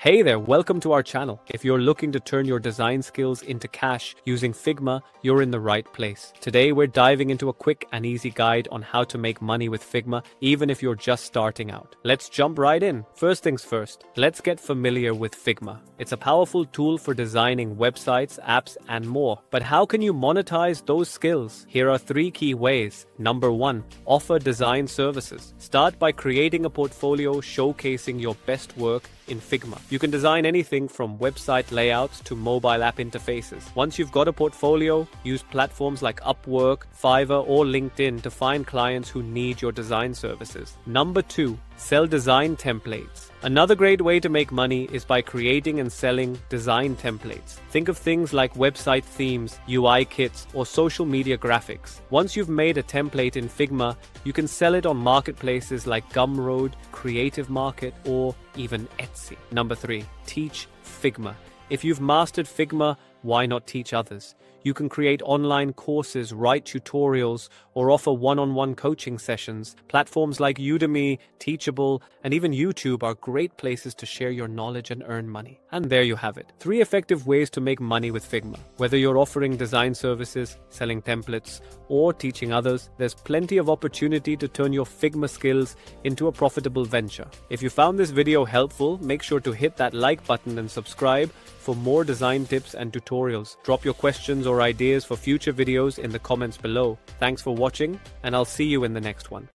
Hey there, welcome to our channel. If you're looking to turn your design skills into cash using Figma, you're in the right place. Today we're diving into a quick and easy guide on how to make money with Figma, even if you're just starting out. Let's jump right in. First things first, let's get familiar with Figma. It's a powerful tool for designing websites, apps, and more. But how can you monetize those skills? Here are three key ways. Number one, offer design services. Start by creating a portfolio showcasing your best work in Figma. You can design anything from website layouts to mobile app interfaces. Once you've got a portfolio, use platforms like Upwork, Fiverr, or LinkedIn to find clients who need your design services. Number two, Sell design templates. Another great way to make money is by creating and selling design templates. Think of things like website themes, UI kits, or social media graphics. Once you've made a template in Figma, you can sell it on marketplaces like Gumroad, Creative Market, or even Etsy. Number three, teach Figma. If you've mastered Figma, why not teach others? You can create online courses, write tutorials, or offer one on one coaching sessions. Platforms like Udemy, Teachable, and even YouTube are great places to share your knowledge and earn money. And there you have it three effective ways to make money with Figma. Whether you're offering design services, selling templates, or teaching others, there's plenty of opportunity to turn your Figma skills into a profitable venture. If you found this video helpful, make sure to hit that like button and subscribe for more design tips and tutorials. Drop your questions or ideas for future videos in the comments below. Thanks for watching, and I'll see you in the next one.